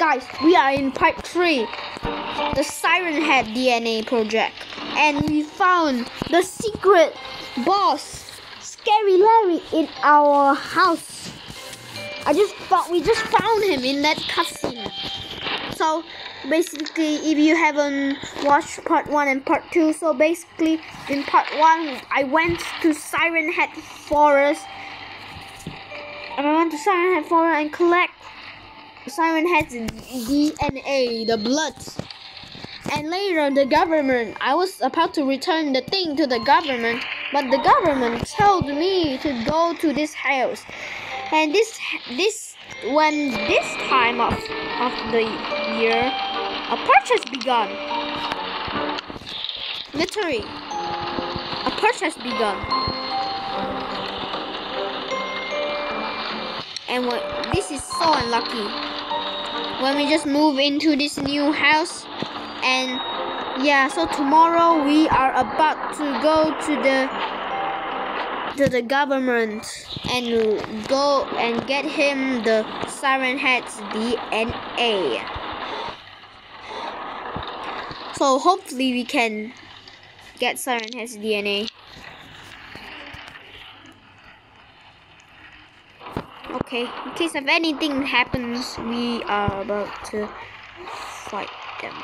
guys, we are in part 3, the Siren Head DNA project. And we found the secret boss, Scary Larry, in our house. I just thought we just found him in that cutscene. So basically, if you haven't watched part 1 and part 2, so basically in part 1, I went to Siren Head Forest. And I went to Siren Head Forest and collect Siren Head's DNA, the blood. And later, the government, I was about to return the thing to the government, but the government told me to go to this house. And this, this, when this time of, of the year, a purchase has begun. Literally, a purchase has begun. And what, this is so unlucky. When we just move into this new house, and yeah, so tomorrow we are about to go to the to the government and go and get him the Siren Head's DNA. So hopefully we can get Siren Head's DNA. Okay, in case of anything happens, we are about to fight them.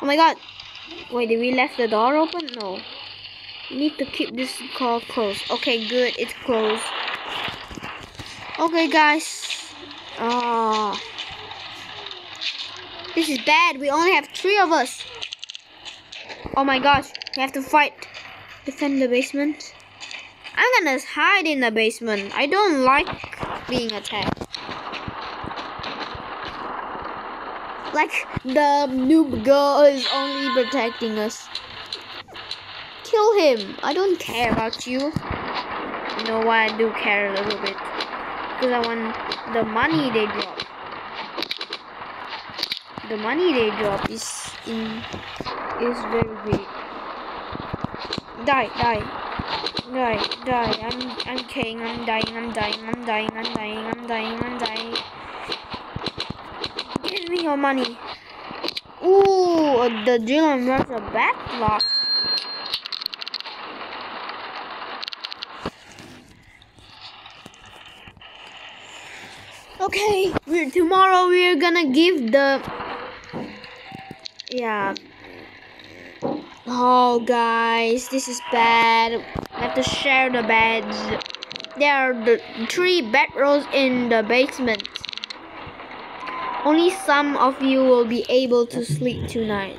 Oh my god! Wait, did we left the door open? No. We need to keep this car closed. Okay, good, it's closed. Okay, guys. Ah. This is bad. We only have three of us. Oh my gosh, we have to fight. Defend the basement. I'm gonna hide in the basement. I don't like being attacked. Like the noob girl is only protecting us. Kill him. I don't care about you. You know why I do care a little bit. Because I want the money they drop. The money they drop is in is very big. Die, die. Die, die. I'm I'm kidding. I'm dying. I'm dying. I'm dying. I'm dying. I'm dying. I'm dying. Give me your money. Ooh, the Dylan runs a backlock. Okay, we're tomorrow we're gonna give the yeah. Oh guys, this is bad. I have to share the beds. There are the three bedrolls in the basement. Only some of you will be able to sleep tonight.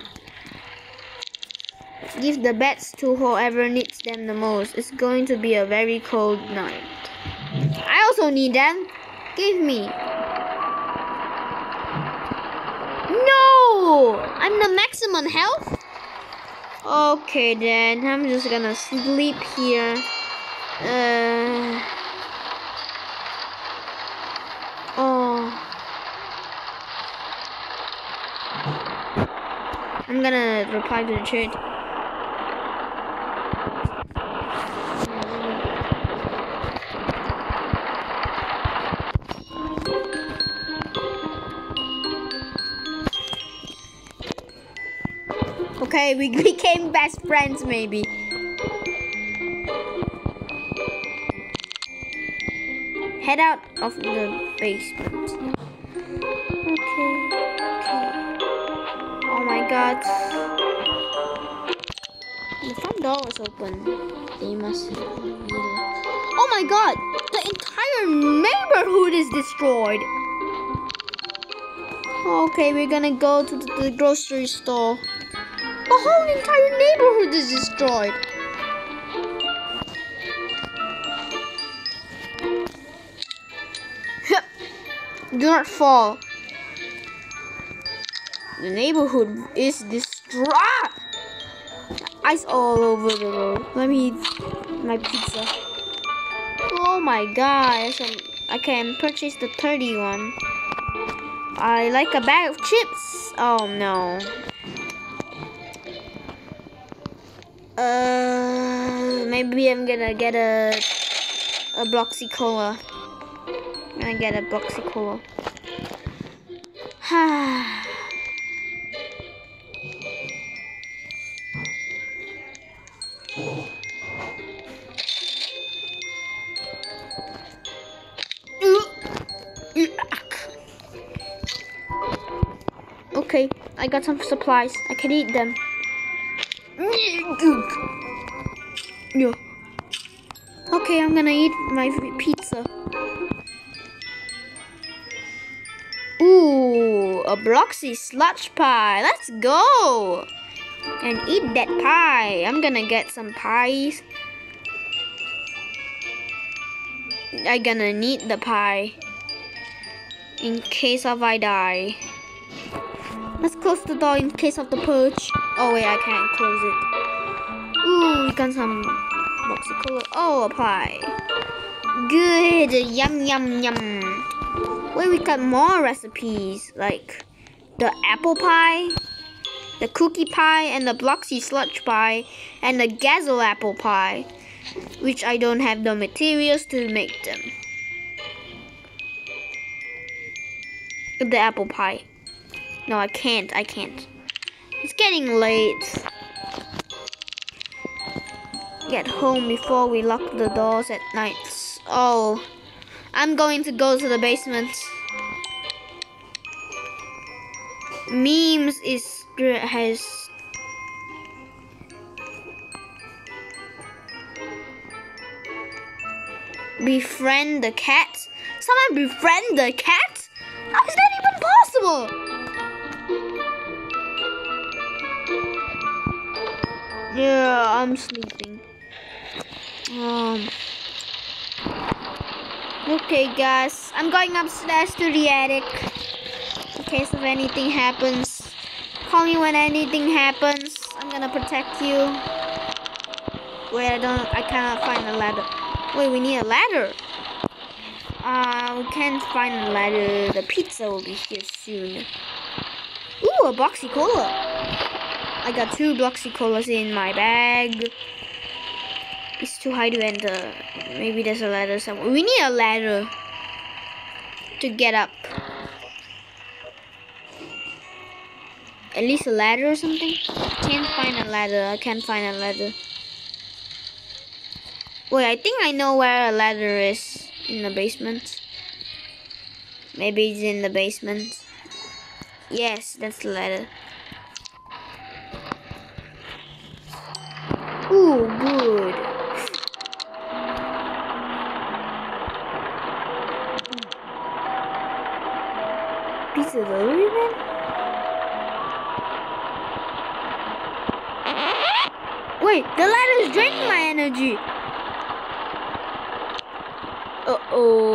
Give the beds to whoever needs them the most. It's going to be a very cold night. I also need them. Give me. No! I'm the maximum health? Okay then, I'm just gonna sleep here. Uh, oh. I'm gonna reply to the chat. Okay, we became best friends maybe. Head out of the basement. Okay, okay. Oh my god. The front door was open. They must be. Oh my god! The entire neighborhood is destroyed. Okay, we're gonna go to the grocery store. The whole entire neighborhood is destroyed. Do not fall. The neighborhood is destroyed. Ice all over the road. Let me eat my pizza. Oh my gosh. I can purchase the 30 one. I like a bag of chips. Oh no. Uh, maybe I'm gonna get a a Bloxy Cola. I'm gonna get a Bloxy Cola. Okay, I got some supplies. I can eat them. Yeah. Okay, I'm gonna eat my pizza. Ooh, a Bloxy sludge pie. Let's go! And eat that pie. I'm gonna get some pies. I'm gonna need the pie. In case of I die. Let's close the door in case of the purge. Oh wait, I can't close it. Ooh, we got some Bloxy Cola. Oh, a pie. Good. Yum, yum, yum. Wait, we got more recipes. Like the apple pie, the cookie pie, and the Bloxy sludge pie, and the Gazelle apple pie. Which I don't have the materials to make them. The apple pie. No, I can't. I can't. It's getting late. Get home before we lock the doors at night. Oh, I'm going to go to the basement. Memes is has befriend the cat. Someone befriend the cat? How is that even possible? Yeah, I'm sleeping. Um. Okay, guys, I'm going upstairs to the attic in case if anything happens. Call me when anything happens. I'm gonna protect you. Wait, I don't. I cannot find a ladder. Wait, we need a ladder. Uh, we can't find a ladder. The pizza will be here soon. Ooh, a Bloxy Cola. I got two Bloxy Colas in my bag. It's too high to enter. Maybe there's a ladder somewhere. We need a ladder to get up. At least a ladder or something? Can't find a ladder. I can't find a ladder. Wait, I think I know where a ladder is. In the basement. Maybe it's in the basement. Yes, that's the ladder. Ooh, good. Pizza delivery man? Wait, the ladder is draining my energy. Uh-oh.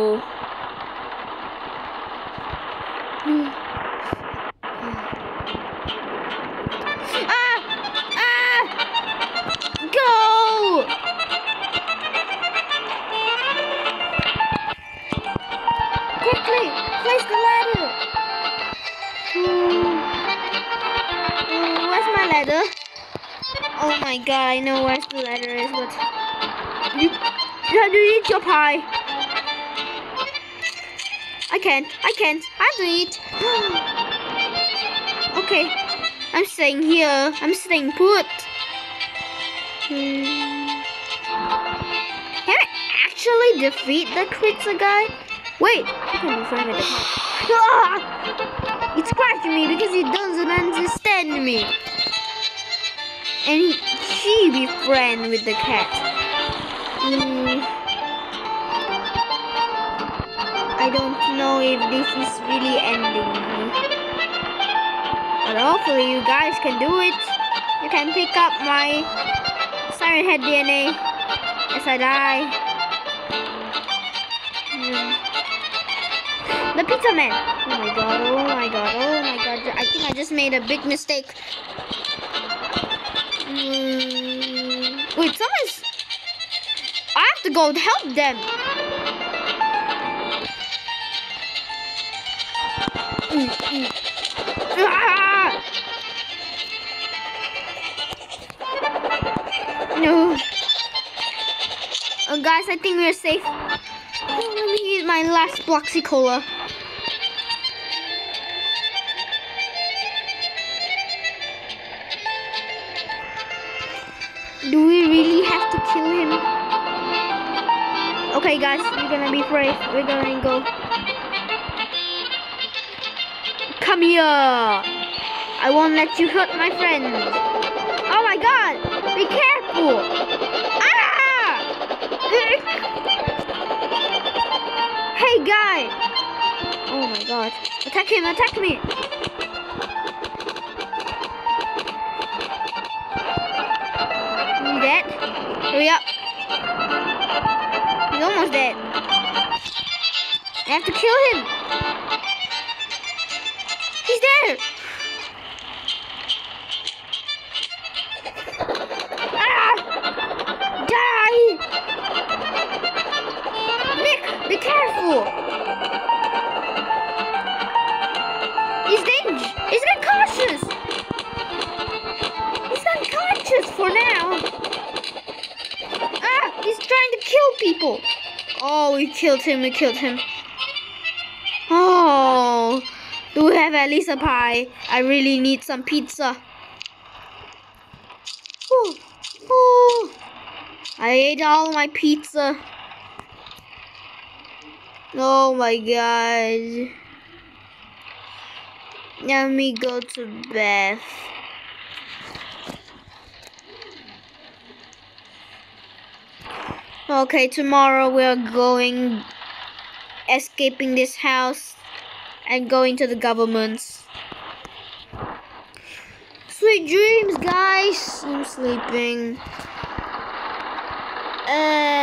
God, I know where the ladder is, but you, you have to eat your pie. I can't, I can't, I to eat. okay, I'm staying here, I'm staying put. Hmm. Can I actually defeat the Kritza guy? Wait, I can! It's scratching me because he doesn't understand me. And he, she be friend with the cat? Mm, I don't know if this is really ending. But hopefully you guys can do it. You can pick up my Siren Head DNA as I die. Mm. The Pizza Man! Oh my god, oh my god, oh my god. I think I just made a big mistake. Mm. Wait, someone's... I have to go help them. Mm, mm. Ah! No. Oh, guys, I think we're safe. Let me use my last Bloxy Cola. Do we really have to kill him? Okay, guys, we're gonna be brave. We're gonna go. Come here. I won't let you hurt my friend. Oh my god! Be careful! Ah! Hey, guy! Oh my god. Attack him, attack me! Hurry up. He's almost dead. I have to kill him. He's there. People. Oh, we killed him. We killed him. Oh, do we have at least a pie? I really need some pizza. Ooh, ooh. I ate all my pizza. Oh my god. Let me go to bed. Okay, tomorrow we're going escaping this house and going to the government's. Sweet dreams, guys. I'm sleeping. Uh,